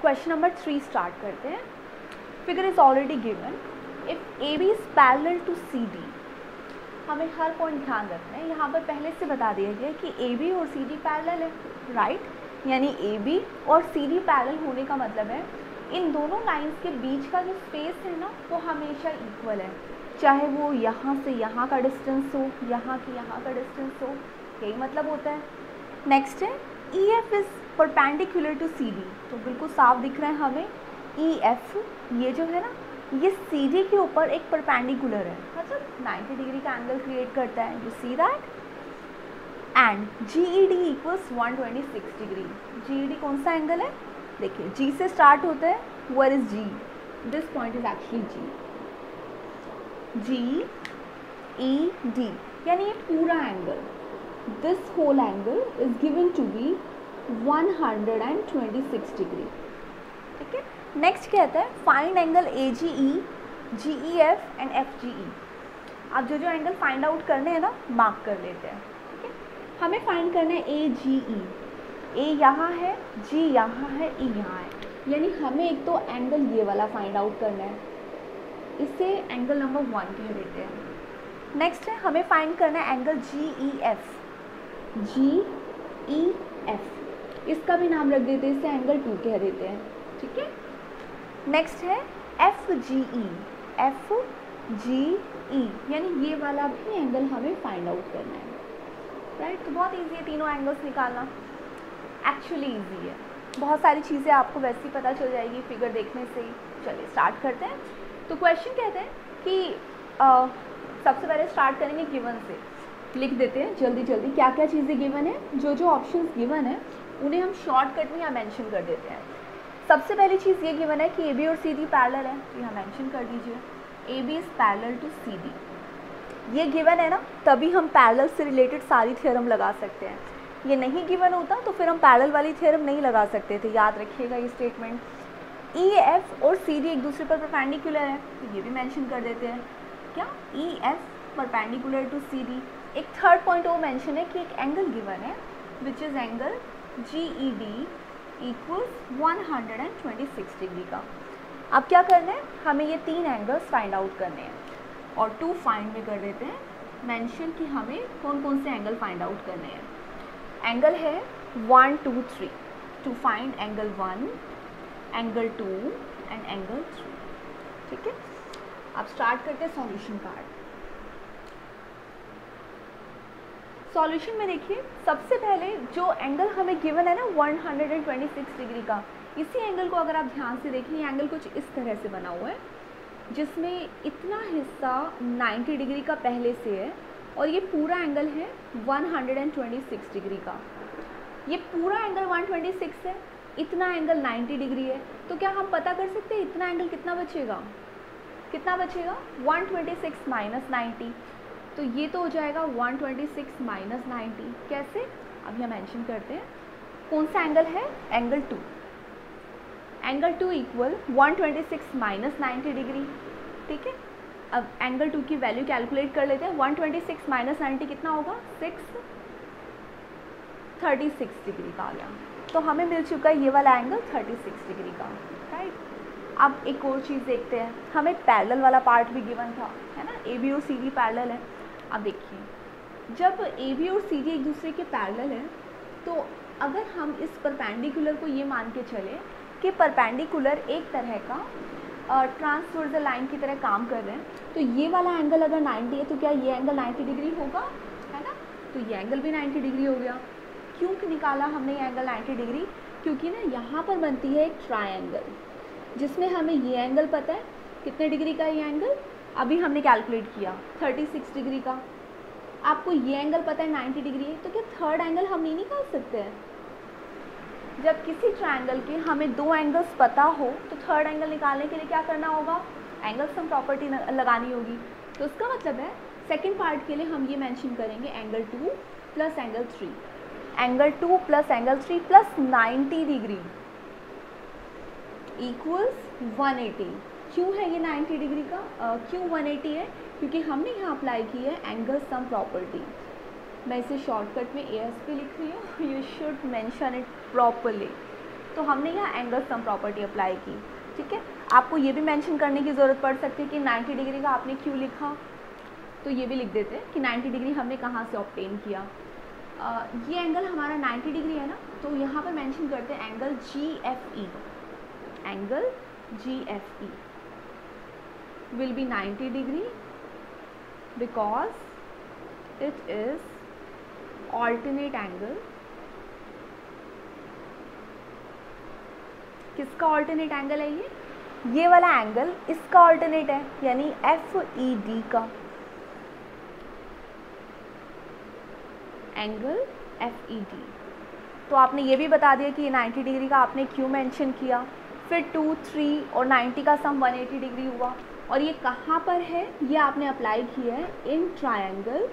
Question number three start करते हैं. Figure is already given if A B is parallel to C D हमें हर point ध्यान रखना है. यहाँ पर पहले से बता दिया गया कि ए बी और सी डी पैरल है राइट यानी ए बी और सी डी पैरल होने का मतलब है, इन दोनों लाइंस के बीच का जो स्पेस है ना, वो हमेशा इक्वल है. चाहे वो यहाँ से यहाँ का डिस्टेंस हो, यहाँ की यहाँ का डिस्टेंस हो, यही मतलब होता है. नेक्स्ट है E F is perpendicular to C D तो बिल्कुल साफ़ दिख रहा है हमें। ई e एफ़ ये जो है ना, ये सी डी के ऊपर एक परपेंडिकुलर है। मतलब 90 डिग्री का एंगल क्रिएट करता है। You see that and G E D equals one twenty six degree G E D कौन सा एंगल है? देखिए जी से स्टार्ट होता है। Where is G this point is actually G G E D यानी ये पूरा angle this whole angle is given to be 126 degree ठीक है? नेक्स्ट कहता है? Find angle A G E G E F and F G E आप जो जो एंगल फाइंड आउट करने हैं ना मार्क कर लेते हैं। ठीक है? हमें फाइंड करना है ए जी ई ए यहाँ है जी यहाँ है ई e यहाँ है। यानी हमें एक तो एंगल ये वाला फाइंड आउट करना है। इसे एंगल नंबर वन कह देते हैं। नेक्स्ट है, हमें फाइंड करना है angle G E F G ई इसका भी नाम रख देते हैं इसे एंगल टू कह देते हैं। ठीक है? नेक्स्ट है F G E F G ई यानी ये वाला भी एंगल हमें फाइंड आउट करना है। Right right? तो बहुत ईजी है तीनों एंगल्स निकालना। एक्चुअली ईजी है। बहुत सारी चीज़ें आपको वैसे ही पता चल जाएगी फिगर देखने से ही। चलिए स्टार्ट करते हैं। तो क्वेश्चन कहते हैं कि आ, सबसे पहले स्टार्ट करेंगे गिवन से। लिख देते हैं जल्दी जल्दी क्या क्या चीज़ें गिवन है? जो जो ऑप्शन गिवन है उन्हें हम शॉर्टकट में यहाँ मैंशन कर देते हैं। सबसे पहली चीज़ ये गिवन है कि ए बी और सी डी पैरल है तो यहाँ मैंशन कर दीजिए। A B is parallel to C D ये गिवन है ना, तभी हम पैरल से रिलेटेड सारी थियरम लगा सकते हैं। ये नहीं गिवन होता तो फिर हम पैरल वाली थियरम नहीं लगा सकते थे। याद रखिएगा ये स्टेटमेंट ई एफ़ और सी डी एक दूसरे पर परपेंडिकुलर है तो ये भी मेंशन कर देते हैं। क्या? E F perpendicular to C D एक थर्ड पॉइंट वो मेंशन है कि एक एंगल गिवन है which is angle G E D equals one hundred and twenty six degree का। अब क्या करना है? हमें ये तीन एंगल्स फाइंड आउट करने हैं। और टू फाइंड भी कर देते हैं। मेंशन कि हमें कौन कौन से एंगल फाइंड आउट करने हैं। एंगल है one two three to find angle one angle two and angle three ठीक है? अब स्टार्ट करते हैं सॉल्यूशन पार्ट सॉल्यूशन में देखिए, सबसे पहले जो एंगल हमें गिवन है ना 126 डिग्री का, इसी एंगल को अगर आप ध्यान से देखें, ये एंगल कुछ इस तरह से बना हुआ है, जिसमें इतना हिस्सा 90 डिग्री का पहले से है और ये पूरा एंगल है 126 डिग्री का। ये पूरा एंगल 126 है, इतना एंगल 90 डिग्री है तो क्या हम पता कर सकते हैं इतना एंगल कितना बचेगा? कितना बचेगा? 126 ट्वेंटी सिक्स माइनस नाइन्टी तो ये तो हो जाएगा 126 ट्वेंटी सिक्स माइनस नाइन्टी कैसे? अब यह मैंशन करते हैं। कौन सा एंगल है? Angle two angle two equal 126 twenty six minus ninety degree ठीक है? अब एंगल टू की वैल्यू कैलकुलेट कर लेते हैं। 126 ट्वेंटी सिक्स माइनस नाइन्टी कितना होगा? सिक्स थर्टी सिक्स डिग्री का आ गया। तो हमें मिल चुका है ये वाला एंगल 36 डिग्री का। राइट अब एक और चीज़ देखते हैं। हमें पैरेलल वाला पार्ट भी गिवन था। है ना? A B or C D parallel है। अब देखिए, जब ए बी और सी डी एक दूसरे के पैरेलल हैं तो अगर हम इस परपेंडिकुलर को ये मान के चले कि परपेंडिकुलर एक तरह का ट्रांसवर्जल लाइन की तरह काम कर रहे हैं तो ये वाला एंगल अगर 90 है तो क्या ये एंगल 90 डिग्री होगा? है ना? तो ये एंगल भी 90 डिग्री हो गया। क्यों निकाला हमने ये एंगल 90 डिग्री क्योंकि ना यहाँ पर बनती है एक ट्रायंगल जिसमें हमें ये एंगल पता है? कितने डिग्री का ये एंगल अभी हमने कैलकुलेट किया 36 डिग्री का। आपको ये एंगल पता है 90 डिग्री है तो क्या थर्ड एंगल हम नहीं निकाल सकते हैं? जब किसी ट्रायंगल के हमें दो एंगल्स पता हो तो थर्ड एंगल निकालने के लिए क्या करना होगा? एंगल सम प्रॉपर्टी लगानी होगी। तो उसका मतलब है सेकेंड पार्ट के लिए हम ये मैंशन करेंगे angle two plus angle three angle two plus angle three plus ninety degree equals one eighty क्यों है ये नाइन्टी डिग्री का? uh, क्यों वन एटी है? क्योंकि हमने यहाँ अप्लाई की है एंगल सम प्रॉपर्टी मैं इसे शॉर्टकट में ए एस पी लिख रही हूँ। You should mention it properly तो हमने यहाँ एंगल सम प्रॉपर्टी अप्लाई की। ठीक है? आपको ये भी मेंशन करने की ज़रूरत पड़ सकती है कि 90 डिग्री का आपने क्यों लिखा? तो ये भी लिख देते हैं कि 90 डिग्री हमने कहाँ से ऑप्टेन किया। आ, ये एंगल हमारा 90 डिग्री है ना? तो यहाँ पर मेंशन करते हैं angle G F E angle G F E will be 90 degree because it is alternate angle. किसका ऑल्टरनेट एंगल है ये? ये वाला एंगल इसका ऑल्टरनेट है, यानी एफ़ ई डी का। एंगल एफ़ ई डी तो आपने ये भी बता दिया कि 90 डिग्री का आपने क्यों मेंशन किया? फिर टू थ्री और 90 का सम 180 डिग्री हुआ। और ये कहाँ पर है? ये आपने अप्लाई किया है इन ट्रायंगल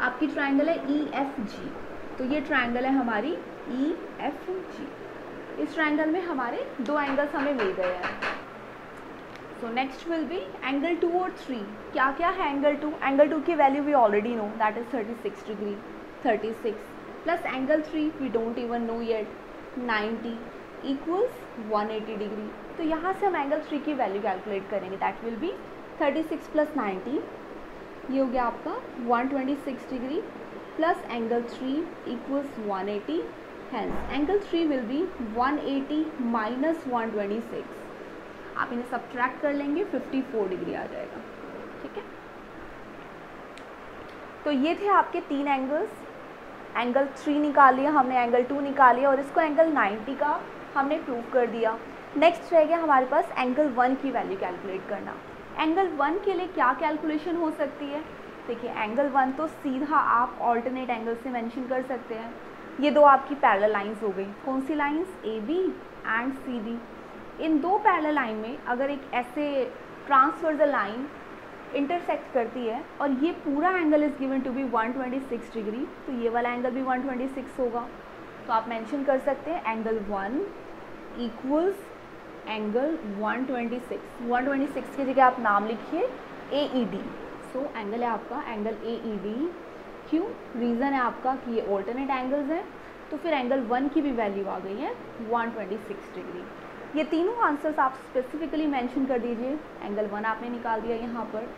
आपकी ट्रायंगल है ई एफ़ जी तो ये ट्रायंगल है हमारी ई एफ़ जी इस ट्रायंगल में हमारे दो एंगल्स हमें मिल गए हैं. So next will be angle two और थ्री क्या क्या है एंगल टू एंगल टू की value we already know that is thirty six degree thirty six plus angle three we don't even know yet ninety equals one eighty degree तो यहाँ से हम angle three की value calculate करेंगे. That will be 36 plus ninety ये हो गया आपका 126 degree plus angle three equals 180 hence angle three will be 180 minus 126 आप इन्हें सब्ट्रैक्ट कर लेंगे 54 डिग्री आ जाएगा. ठीक है? तो ये थे आपके तीन एंगल्स एंगल थ्री निकाल लिया, हमने एंगल टू निकाल लिया और इसको एंगल 90 का हमने प्रूव कर दिया. नेक्स्ट रह गया हमारे पास एंगल वन की वैल्यू कैलकुलेट करना। एंगल वन के लिए क्या कैलकुलेशन हो सकती है? देखिए एंगल वन तो सीधा आप ऑल्टरनेट एंगल से मेंशन कर सकते हैं। ये दो आपकी पैरेलल लाइंस हो गई। कौन सी lines A B and C D इन दो पैरेलल लाइन में अगर एक ऐसे ट्रांसवर्जल लाइन इंटरसेक्ट करती है और ये पूरा angle is given to be 126 degree तो ये वाला एंगल भी 126 होगा। तो आप मेंशन कर सकते हैं एंगल वन इक्वल्स एंगल 126 126 की जगह आप नाम लिखिए ए ई डी सो एंगल है आपका एंगल ए ई डी क्यों? रीज़न है आपका कि ये ऑल्टरनेट एंगल्स हैं तो फिर एंगल वन की भी वैल्यू आ गई है 126 डिग्री ये तीनों आंसर्स आप स्पेसिफिकली मेंशन कर दीजिए. एंगल वन आपने निकाल दिया यहाँ पर.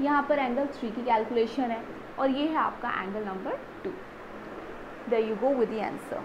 यहाँ पर एंगल थ्री की कैलकुलेशन है और ये है आपका angle number two there you go with the answer.